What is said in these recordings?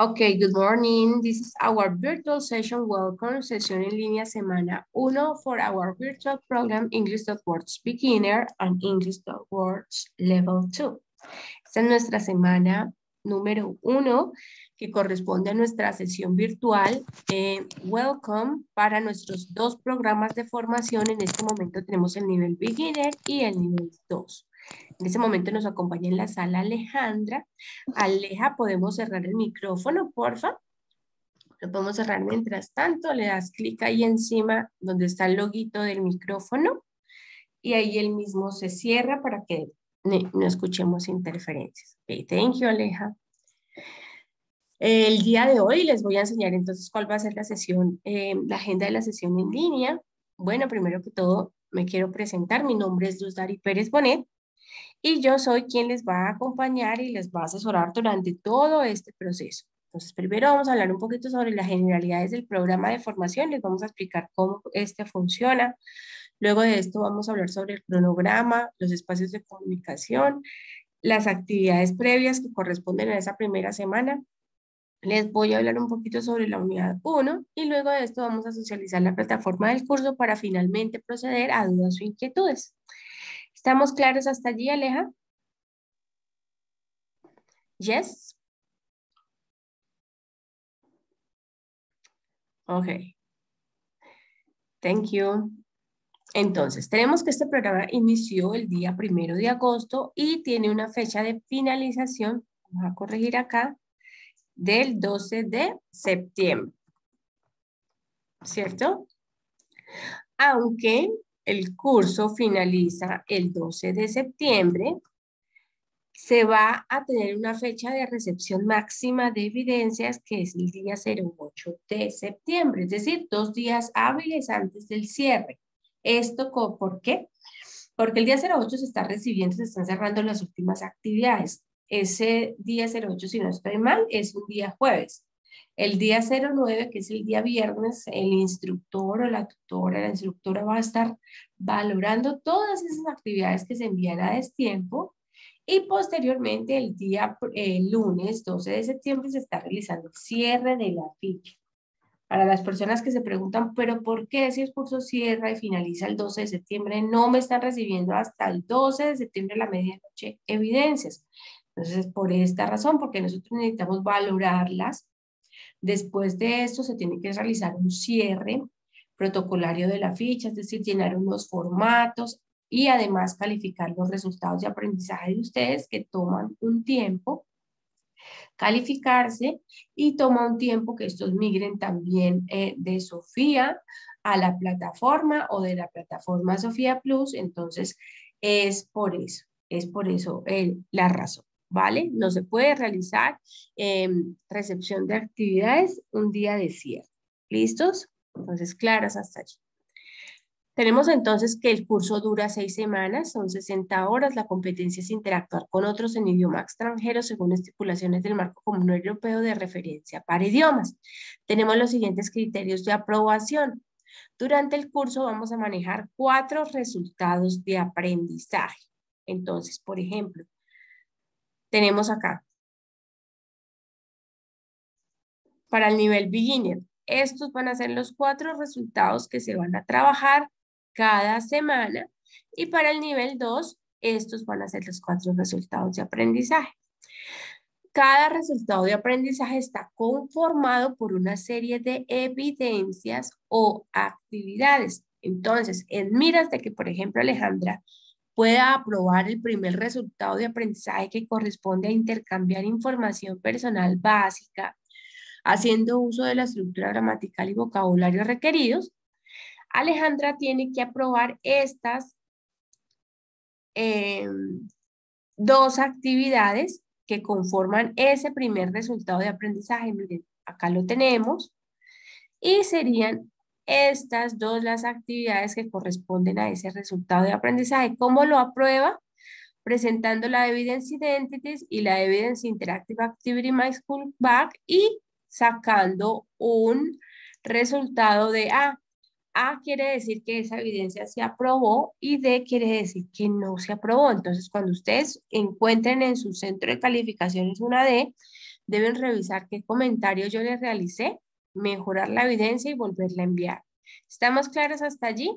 Okay, good morning. This is our virtual session. Welcome. Sesión en línea semana 1 for our virtual program English Words Beginner and English Words Level 2. Esta es nuestra semana número 1 que corresponde a nuestra sesión virtual. Eh, welcome para nuestros dos programas de formación. En este momento tenemos el nivel Beginner y el nivel 2. En ese momento nos acompaña en la sala Alejandra. Aleja, ¿podemos cerrar el micrófono, porfa? Lo podemos cerrar mientras tanto. Le das clic ahí encima donde está el loguito del micrófono y ahí él mismo se cierra para que no escuchemos interferencias. Ok, thank you, Aleja. El día de hoy les voy a enseñar entonces cuál va a ser la sesión, eh, la agenda de la sesión en línea. Bueno, primero que todo, me quiero presentar. Mi nombre es Luz Dari Pérez Bonet y yo soy quien les va a acompañar y les va a asesorar durante todo este proceso. Entonces, primero vamos a hablar un poquito sobre las generalidades del programa de formación, les vamos a explicar cómo este funciona. Luego de esto vamos a hablar sobre el cronograma, los espacios de comunicación, las actividades previas que corresponden a esa primera semana. Les voy a hablar un poquito sobre la unidad 1 y luego de esto vamos a socializar la plataforma del curso para finalmente proceder a dudas o inquietudes. ¿Estamos claros hasta allí, Aleja? Yes. Ok. Thank you. Entonces, tenemos que este programa inició el día primero de agosto y tiene una fecha de finalización, vamos a corregir acá, del 12 de septiembre. ¿Cierto? Aunque el curso finaliza el 12 de septiembre, se va a tener una fecha de recepción máxima de evidencias que es el día 08 de septiembre, es decir, dos días hábiles antes del cierre. ¿Esto por qué? Porque el día 08 se está recibiendo, se están cerrando las últimas actividades. Ese día 08, si no estoy mal, es un día jueves. El día 09, que es el día viernes, el instructor o la tutora, la instructora va a estar valorando todas esas actividades que se envían a destiempo y posteriormente el día lunes 12 de septiembre se está realizando el cierre de la ficha. Para las personas que se preguntan, pero ¿por qué si el curso cierra y finaliza el 12 de septiembre, no me están recibiendo hasta el 12 de septiembre a la medianoche evidencias? Entonces, por esta razón, porque nosotros necesitamos valorarlas Después de esto se tiene que realizar un cierre protocolario de la ficha, es decir, llenar unos formatos y además calificar los resultados de aprendizaje de ustedes que toman un tiempo calificarse y toma un tiempo que estos migren también eh, de Sofía a la plataforma o de la plataforma Sofía Plus. Entonces, es por eso, es por eso eh, la razón. ¿Vale? No se puede realizar em, recepción de actividades un día de cierre. ¿Listos? Entonces, claras hasta allí. Tenemos entonces que el curso dura seis semanas, son 60 horas. La competencia es interactuar con otros en idioma extranjero según estipulaciones del Marco Común Europeo de Referencia para Idiomas. Tenemos los siguientes criterios de aprobación. Durante el curso vamos a manejar cuatro resultados de aprendizaje. Entonces, por ejemplo, tenemos acá. Para el nivel beginner, estos van a ser los cuatro resultados que se van a trabajar cada semana. Y para el nivel 2, estos van a ser los cuatro resultados de aprendizaje. Cada resultado de aprendizaje está conformado por una serie de evidencias o actividades. Entonces, en miras de que, por ejemplo, Alejandra pueda aprobar el primer resultado de aprendizaje que corresponde a intercambiar información personal básica, haciendo uso de la estructura gramatical y vocabulario requeridos, Alejandra tiene que aprobar estas em, dos actividades que conforman ese primer resultado de aprendizaje. Miren, acá lo tenemos. Y serían estas dos las actividades que corresponden a ese resultado de aprendizaje. ¿Cómo lo aprueba? Presentando la Evidence Identities y la Evidence Interactive Activity My School Back y sacando un resultado de A. A quiere decir que esa evidencia se aprobó y D quiere decir que no se aprobó. Entonces, cuando ustedes encuentren en su centro de calificaciones una D, deben revisar qué comentario yo les realicé, mejorar la evidencia y volverla a enviar. ¿Estamos claros hasta allí?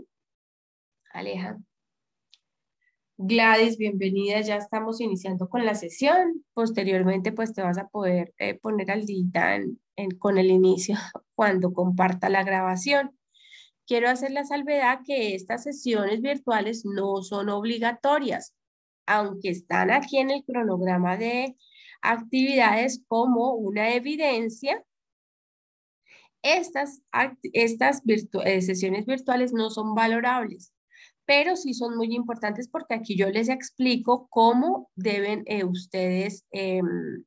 Aleja. Gladys, bienvenida. Ya estamos iniciando con la sesión. Posteriormente, pues te vas a poder eh, poner al día con el inicio cuando comparta la grabación. Quiero hacer la salvedad que estas sesiones virtuales no son obligatorias, aunque están aquí en el cronograma de actividades como una evidencia. Estas, estas eh, sesiones virtuales no son valorables pero sí son muy importantes porque aquí yo les explico cómo deben eh, ustedes em,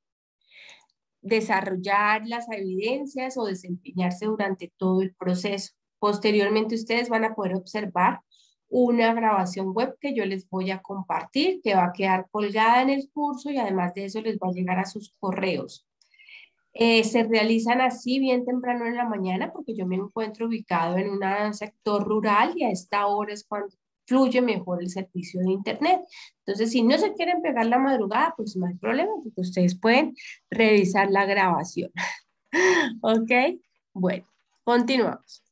desarrollar las evidencias o desempeñarse durante todo el proceso. Posteriormente ustedes van a poder observar una grabación web que yo les voy a compartir, que va a quedar colgada en el curso y además de eso les va a llegar a sus correos. Eh, se realizan así bien temprano en la mañana porque yo me encuentro ubicado en un sector rural y a esta hora es cuando fluye mejor el servicio de Internet. Entonces, si no se quieren pegar la madrugada, pues no hay problema, porque ustedes pueden revisar la grabación. ¿Ok? Bueno, continuamos.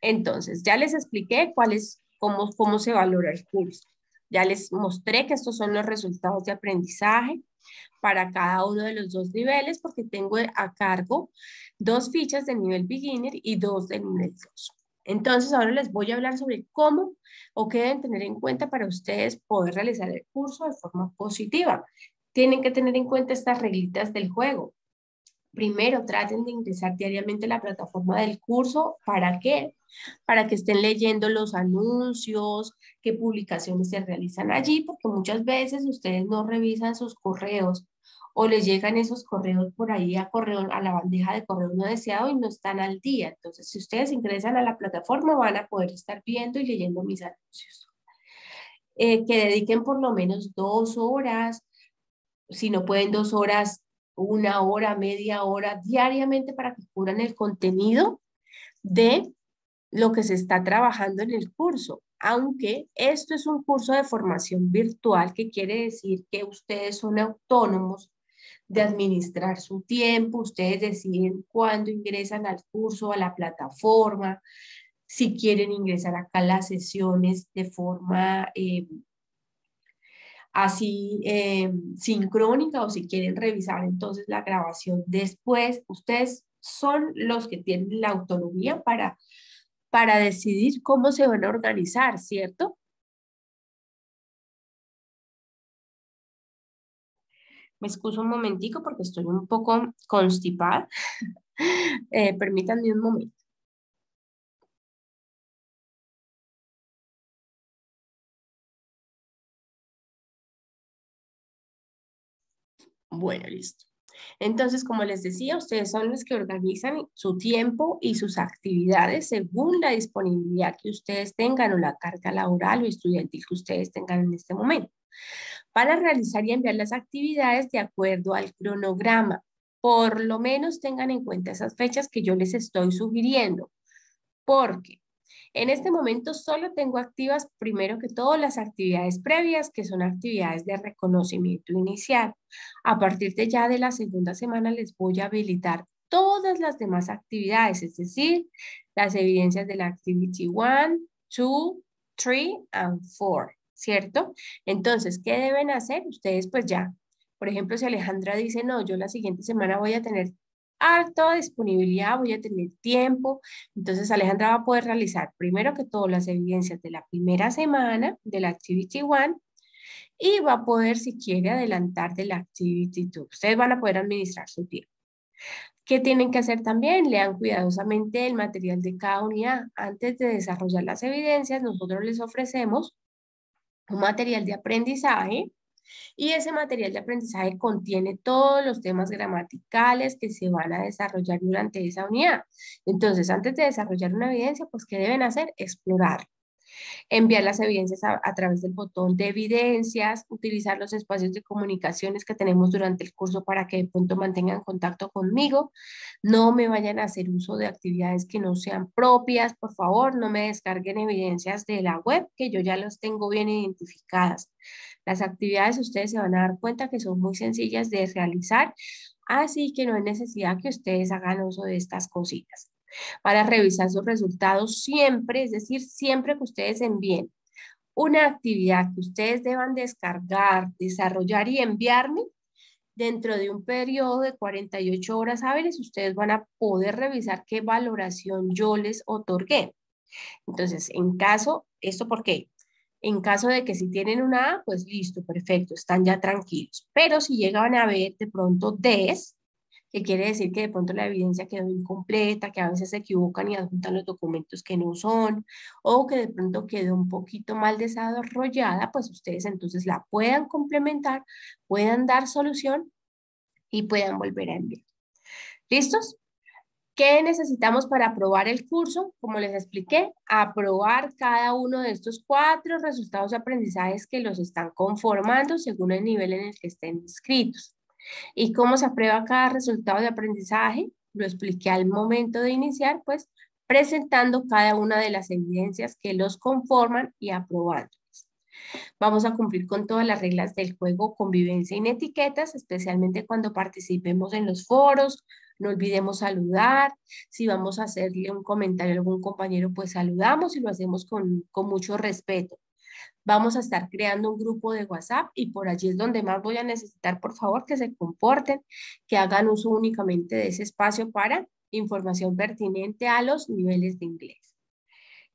Entonces, ya les expliqué cuál es, cómo, cómo se valora el curso. Ya les mostré que estos son los resultados de aprendizaje para cada uno de los dos niveles, porque tengo a cargo dos fichas de nivel beginner y dos de nivel 2. Entonces, ahora les voy a hablar sobre cómo o qué deben tener en cuenta para ustedes poder realizar el curso de forma positiva. Tienen que tener en cuenta estas reglitas del juego. Primero, traten de ingresar diariamente a la plataforma del curso. ¿Para qué? Para que estén leyendo los anuncios, qué publicaciones se realizan allí, porque muchas veces ustedes no revisan sus correos o les llegan esos correos por ahí a, correo, a la bandeja de correo no deseado y no están al día. Entonces, si ustedes ingresan a la plataforma, van a poder estar viendo y leyendo mis anuncios. Eh, que dediquen por lo menos dos horas, si no pueden dos horas, una hora, media hora diariamente para que cubran el contenido de lo que se está trabajando en el curso. Aunque esto es un curso de formación virtual, que quiere decir que ustedes son autónomos de administrar su tiempo, ustedes deciden cuándo ingresan al curso, a la plataforma, si quieren ingresar acá a las sesiones de forma eh, así eh, sincrónica o si quieren revisar entonces la grabación después, ustedes son los que tienen la autonomía para, para decidir cómo se van a organizar, ¿cierto? Me excuso un momentico porque estoy un poco constipada. eh, permítanme un momento. Bueno, listo. Entonces, como les decía, ustedes son los que organizan su tiempo y sus actividades según la disponibilidad que ustedes tengan o la carga laboral o estudiantil que ustedes tengan en este momento para realizar y enviar las actividades de acuerdo al cronograma. Por lo menos tengan en cuenta esas fechas que yo les estoy sugiriendo, porque en este momento solo tengo activas, primero que todo, las actividades previas, que son actividades de reconocimiento inicial. A partir de ya de la segunda semana les voy a habilitar todas las demás actividades, es decir, las evidencias de la Activity 1, 2, 3 and 4. ¿cierto? Entonces, ¿qué deben hacer? Ustedes pues ya, por ejemplo, si Alejandra dice, no, yo la siguiente semana voy a tener alta disponibilidad, voy a tener tiempo, entonces Alejandra va a poder realizar primero que todo las evidencias de la primera semana de la Activity 1 y va a poder, si quiere, adelantar de la Activity 2. Ustedes van a poder administrar su tiempo. ¿Qué tienen que hacer también? Lean cuidadosamente el material de cada unidad. Antes de desarrollar las evidencias, nosotros les ofrecemos un material de aprendizaje y ese material de aprendizaje contiene todos los temas gramaticales que se van a desarrollar durante esa unidad. Entonces, antes de desarrollar una evidencia, pues, ¿qué deben hacer? Explorar. Enviar las evidencias a, través del botón de evidencias, utilizar los espacios de comunicaciones que tenemos durante el curso para que de pronto mantengan contacto conmigo, no me vayan a hacer uso de actividades que no sean propias, por favor, no me descarguen evidencias de la web, que yo ya las tengo bien identificadas. Las actividades ustedes se van a dar cuenta que son muy sencillas de realizar, así que no hay necesidad que ustedes hagan uso de estas cositas para revisar sus resultados siempre, es decir, siempre que ustedes envíen una actividad que ustedes deban descargar, desarrollar y enviarme, dentro de un periodo de 48 horas hábiles, ustedes van a poder revisar qué valoración yo les otorgué. Entonces, en caso, ¿esto por qué? En caso de que si tienen una A, pues listo, perfecto, están ya tranquilos. Pero si llegan a ver de pronto Ds, que quiere decir que de pronto la evidencia quedó incompleta, que a veces se equivocan y adjuntan los documentos que no son, o que de pronto quedó un poquito mal desarrollada, pues ustedes entonces la puedan complementar, puedan dar solución y puedan volver a enviar. ¿Listos? ¿Qué necesitamos para aprobar el curso? Como les expliqué, aprobar cada uno de estos cuatro resultados de aprendizajes que los están conformando según el nivel en el que estén inscritos. ¿Y cómo se aprueba cada resultado de aprendizaje? Lo expliqué al momento de iniciar, pues presentando cada una de las evidencias que los conforman y aprobándolas. Vamos a cumplir con todas las reglas del juego convivencia sin etiquetas, especialmente cuando participemos en los foros. No olvidemos saludar. Si vamos a hacerle un comentario a algún compañero, pues saludamos y lo hacemos con, con mucho respeto. Vamos a estar creando un grupo de WhatsApp y por allí es donde más voy a necesitar, por favor, que se comporten, que hagan uso únicamente de ese espacio para información pertinente a los niveles de inglés.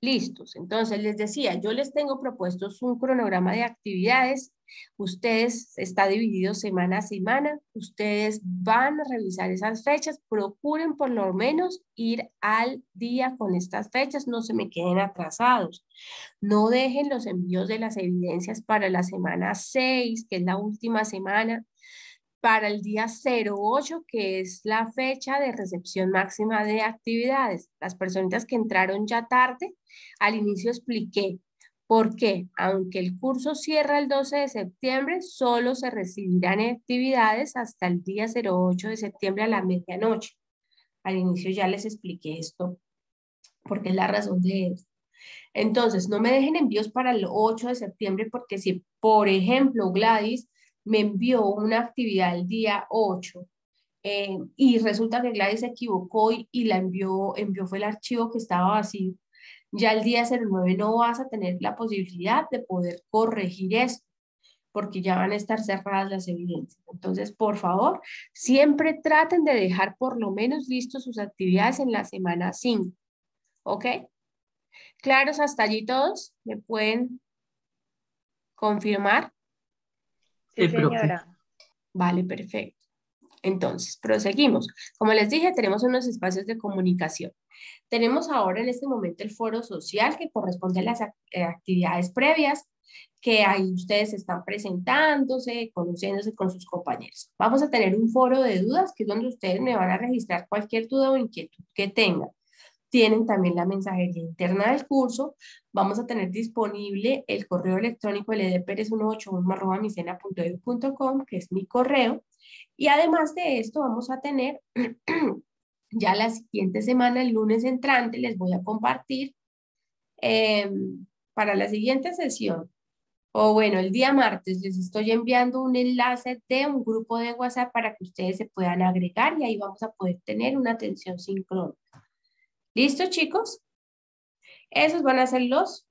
Listos. Entonces, les decía, yo les tengo propuestos un cronograma de actividades. Ustedes, está dividido semana a semana. Ustedes van a revisar esas fechas. Procuren por lo menos ir al día con estas fechas. No se me queden atrasados. No dejen los envíos de las evidencias para la semana 6, que es la última semana para el día 08, que es la fecha de recepción máxima de actividades. Las personas que entraron ya tarde, al inicio expliqué por qué, aunque el curso cierra el 12 de septiembre, solo se recibirán actividades hasta el día 08 de septiembre a la medianoche. Al inicio ya les expliqué esto, porque es la razón de esto. Entonces, no me dejen envíos para el 8 de septiembre, porque si, por ejemplo, Gladys me envió una actividad el día 8 eh, y resulta que Gladys se equivocó y, la envió, envió fue el archivo que estaba vacío. Ya el día 09 no vas a tener la posibilidad de poder corregir esto porque ya van a estar cerradas las evidencias. Entonces, por favor, siempre traten de dejar por lo menos listos sus actividades en la semana 5. ¿Ok? ¿Claros hasta allí todos? ¿Me pueden confirmar? Sí, señora. Vale, perfecto. Entonces, proseguimos. Como les dije, tenemos unos espacios de comunicación. Tenemos ahora en este momento el foro social que corresponde a las eh, actividades previas, que ahí ustedes están presentándose, conociéndose con sus compañeros. Vamos a tener un foro de dudas, que es donde ustedes me van a registrar cualquier duda o inquietud que tengan tienen también la mensajería interna del curso. Vamos a tener disponible el correo electrónico ldperes181.micena.edu.com, que es mi correo. Y además de esto, vamos a tener ya la siguiente semana, el lunes entrante, les voy a compartir em, para la siguiente sesión. O bueno, el día martes les estoy enviando un enlace de un grupo de WhatsApp para que ustedes se puedan agregar y ahí vamos a poder tener una atención sincrónica. ¿Listo, chicos? Esos van a ser los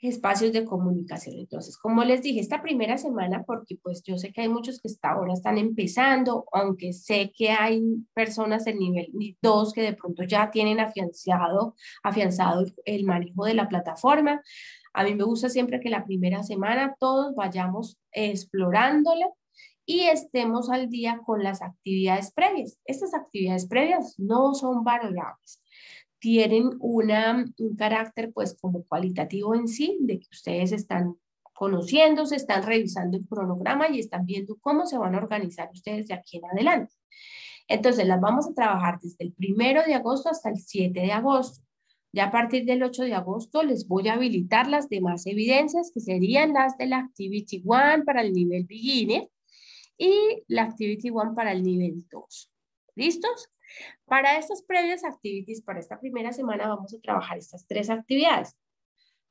espacios de comunicación. Entonces, como les dije, esta primera semana, porque pues yo sé que hay muchos que hasta ahora están empezando, aunque sé que hay personas del nivel 2 que de pronto ya tienen afianzado, afianzado el manejo de la plataforma. A mí me gusta siempre que la primera semana todos vayamos explorándola y estemos al día con las actividades previas. Estas actividades previas no son valorables, tienen una, un carácter pues como cualitativo en sí, de que ustedes están conociéndose, están revisando el cronograma y están viendo cómo se van a organizar ustedes de aquí en adelante. Entonces las vamos a trabajar desde el primero de agosto hasta el 7 de agosto. Ya a partir del 8 de agosto les voy a habilitar las demás evidencias que serían las de la Activity 1 para el nivel Beginner y la Activity 1 para el nivel 2. ¿Listos? Para estas previas activities, para esta primera semana vamos a trabajar estas tres actividades.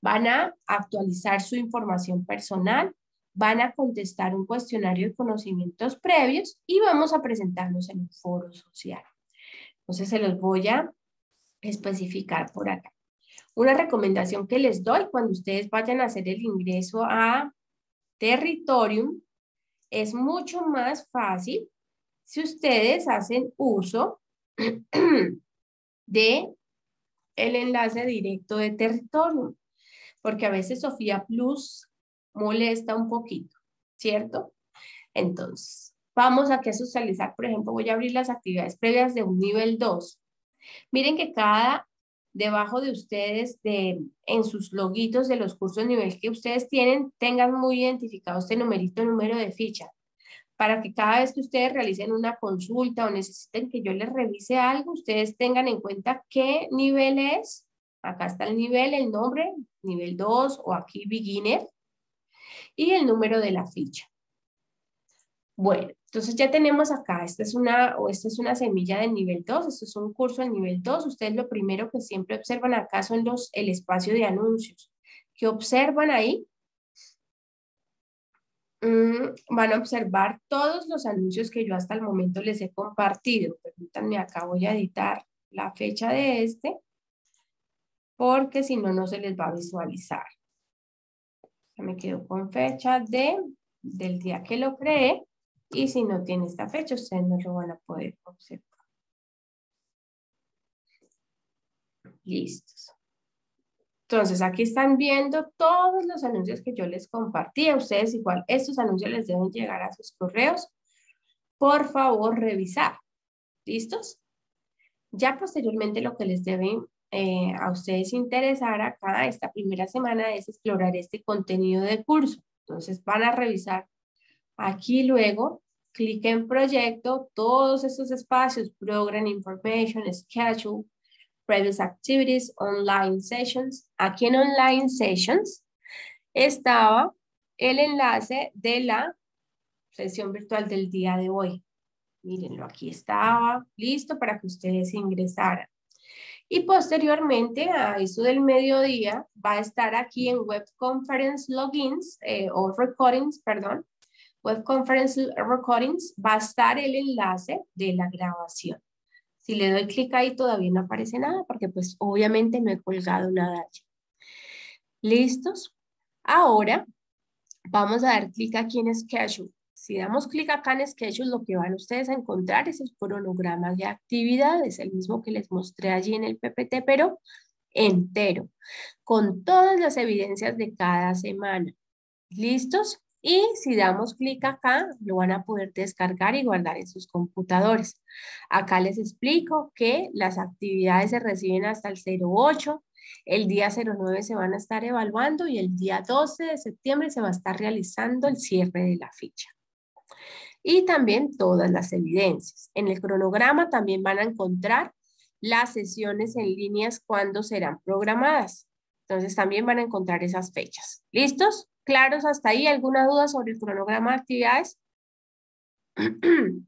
Van a actualizar su información personal, van a contestar un cuestionario de conocimientos previos y vamos a presentarnos en un foro social. Entonces se los voy a especificar por acá. Una recomendación que les doy cuando ustedes vayan a hacer el ingreso a Territorium es mucho más fácil si ustedes hacen uso de el enlace directo de Territorium, porque a veces Sofía Plus molesta un poquito, ¿cierto? Entonces, vamos a que socializar, por ejemplo, voy a abrir las actividades previas de un nivel 2. Miren que cada, debajo de ustedes, de, en sus loguitos de los cursos nivel que ustedes tienen, tengan muy identificado este numerito, número de ficha, para que cada vez que ustedes realicen una consulta o necesiten que yo les revise algo, ustedes tengan en cuenta qué nivel es. Acá está el nivel, el nombre, nivel 2 o aquí beginner y el número de la ficha. Bueno, entonces ya tenemos acá, esta es una, o esta es una semilla del nivel 2, esto es un curso del nivel 2. Ustedes lo primero que siempre observan acá son los, el espacio de anuncios. ¿Qué observan ahí? Mm, van a observar todos los anuncios que yo hasta el momento les he compartido. Permítanme, acá voy a editar la fecha de este, porque si no, no se les va a visualizar. Ya me quedo con fecha de, del día que lo creé. Y si no tiene esta fecha, ustedes no lo van a poder observar. Listos. Entonces, aquí están viendo todos los anuncios que yo les compartí. A ustedes igual, estos anuncios les deben llegar a sus correos. Por favor, revisar. ¿Listos? Ya posteriormente lo que les deben eh, a ustedes interesar acá esta primera semana es explorar este contenido de curso. Entonces van a revisar Aquí luego, clic en proyecto, todos estos espacios, program information, schedule, previous activities, online sessions. Aquí en online sessions estaba el enlace de la sesión virtual del día de hoy. Mírenlo, aquí estaba listo para que ustedes ingresaran. Y posteriormente, a eso del mediodía, va a estar aquí en Web Conference Logins eh, o Recordings, perdón, Web Conference Recordings va a estar el enlace de la grabación. Si le doy clic ahí todavía no aparece nada porque pues obviamente no he colgado nada allí. ¿Listos? Ahora vamos a dar clic aquí en Schedule. Si damos clic acá en Schedule, lo que van ustedes a encontrar es el cronograma de actividades, el mismo que les mostré allí en el PPT, pero entero, con todas las evidencias de cada semana. ¿Listos? Y si damos clic acá, lo van a poder descargar y guardar en sus computadores. Acá les explico que las actividades se reciben hasta el 08, el día 09 se van a estar evaluando y el día 12 de septiembre se va a estar realizando el cierre de la ficha. Y también todas las evidencias. En el cronograma también van a encontrar las sesiones en líneas cuando serán programadas. Entonces también van a encontrar esas fechas. ¿Listos? ¿Claros hasta ahí? ¿Alguna duda sobre el cronograma de actividades?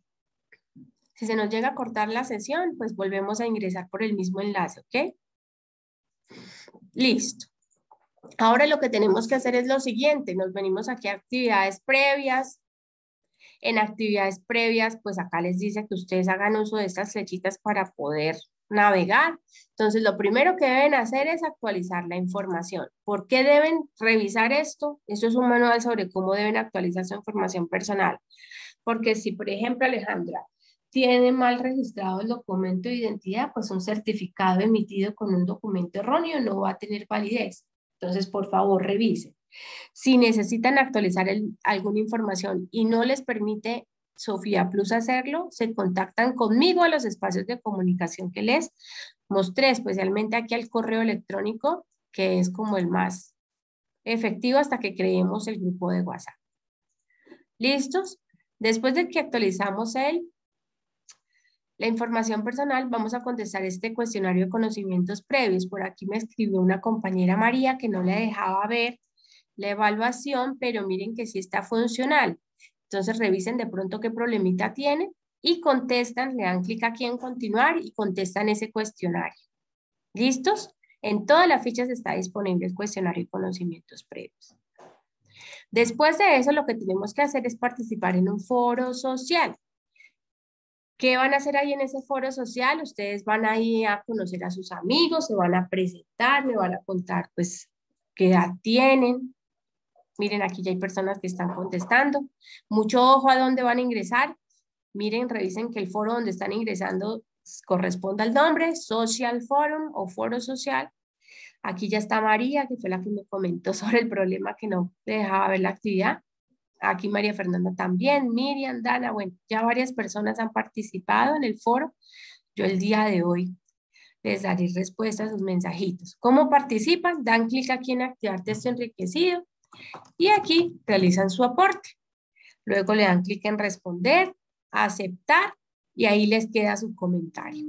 si se nos llega a cortar la sesión, pues volvemos a ingresar por el mismo enlace, ¿ok? Listo. Ahora lo que tenemos que hacer es lo siguiente. Nos venimos aquí a actividades previas. En actividades previas, pues acá les dice que ustedes hagan uso de estas flechitas para poder navegar. Entonces, lo primero que deben hacer es actualizar la información. ¿Por qué deben revisar esto? Esto es un manual sobre cómo deben actualizar su información personal. Porque si, por ejemplo, Alejandra tiene mal registrado el documento de identidad, pues un certificado emitido con un documento erróneo no va a tener validez. Entonces, por favor, revisen. Si necesitan actualizar alguna información y no les permite Sofía Plus hacerlo, se contactan conmigo a los espacios de comunicación que les mostré, especialmente aquí al correo electrónico, que es como el más efectivo hasta que creemos el grupo de WhatsApp. ¿Listos? Después de que actualizamos el, La información personal, vamos a contestar este cuestionario de conocimientos previos. Por aquí me escribió una compañera María que no le dejaba ver la evaluación, pero miren que sí está funcional. Entonces revisen de pronto qué problemita tiene y contestan, le dan clic aquí en continuar y contestan ese cuestionario. ¿Listos? En todas las fichas está disponible el cuestionario de conocimientos previos. Después de eso, lo que tenemos que hacer es participar en un foro social. ¿Qué van a hacer ahí en ese foro social? Ustedes van a ir a conocer a sus amigos, se van a presentar, me van a contar pues qué edad tienen. Miren, aquí ya hay personas que están contestando. Mucho ojo a dónde van a ingresar. Miren, revisen que el foro donde están ingresando corresponda al nombre, Social Forum o Foro Social. Aquí ya está María, que fue la que me comentó sobre el problema que no dejaba ver la actividad. Aquí María Fernanda también, Miriam, Dana, bueno, ya varias personas han participado en el foro. Yo el día de hoy les daré respuesta a sus mensajitos. ¿Cómo participan? Dan clic aquí en activar texto enriquecido y aquí realizan su aporte. Luego le dan clic en responder, aceptar y ahí les queda su comentario.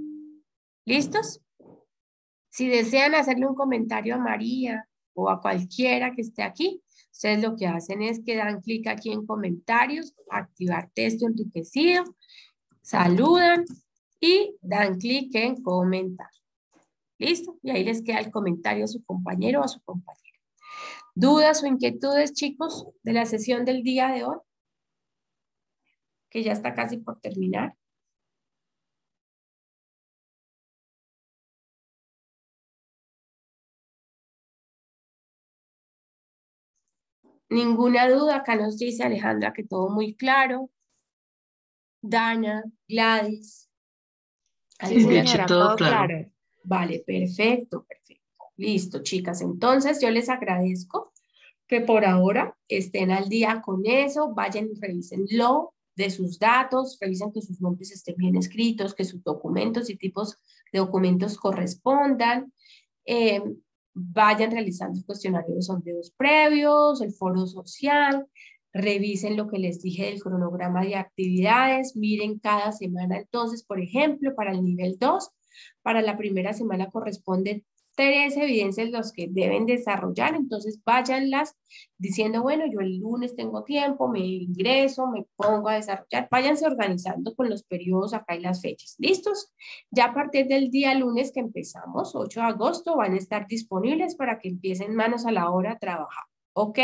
¿Listos? Si desean hacerle un comentario a María o a cualquiera que esté aquí, Ustedes lo que hacen es que dan clic aquí en comentarios, activar texto enriquecido, saludan y dan clic en comentar. ¿Listo? Y ahí les queda el comentario a su compañero o a su compañera. ¿Dudas o inquietudes, chicos, de la sesión del día de hoy? Que ya está casi por terminar. Ninguna duda, acá nos dice Alejandra que todo muy claro. Dana, Gladys. Sí, de hecho todo claro. Vale, perfecto, perfecto. Listo, chicas. Entonces yo les agradezco que por ahora estén al día con eso, vayan y revísenlo de sus datos, revisen que sus nombres estén bien escritos, que sus documentos y tipos de documentos correspondan. Eh, vayan realizando el cuestionario de sondeos previos, el foro social, revisen lo que les dije del cronograma de actividades, miren cada semana entonces, por ejemplo, para el nivel 2, para la primera semana corresponde tres evidencias los que deben desarrollar, entonces váyanlas diciendo, bueno, yo el lunes tengo tiempo, me ingreso, me pongo a desarrollar, váyanse organizando con los periodos acá y las fechas, ¿listos? Ya a partir del día lunes que empezamos, 8 de agosto, van a estar disponibles para que empiecen manos a la hora a trabajar, ¿ok?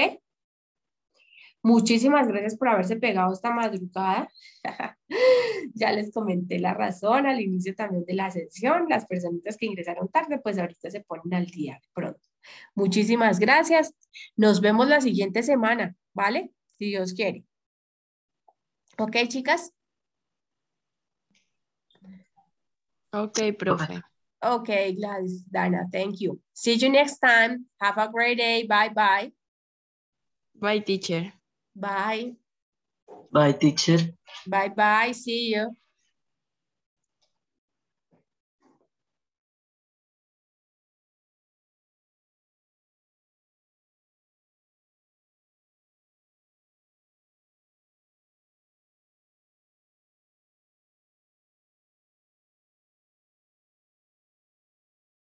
Muchísimas gracias por haberse pegado esta madrugada. ya les comenté la razón al inicio también de la sesión. Las personitas que ingresaron tarde, pues ahorita se ponen al día pronto. Muchísimas gracias. Nos vemos la siguiente semana, ¿vale? Si Dios quiere. ¿Ok, chicas? Ok, profe. Ok, Gladys, Dana, thank you. See you next time. Have a great day. Bye, bye. Bye, teacher. Bye. Bye, teacher. Bye bye. See you.